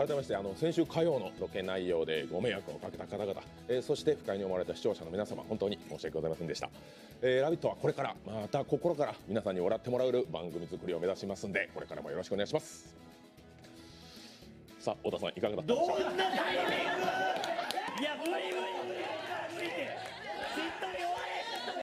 改めましてあの先週火曜のロケ内容でご迷惑をかけた方々、えーそして不快に思われた視聴者の皆様本当に申し訳ございませんでした「えーラビット!」はこれからまた心から皆さんに笑ってもらえる番組作りを目指しますんでこれからもよろしくお願いします。さあ太田さんいかがだったでしょうか？どんなタイミング？いや無理無理。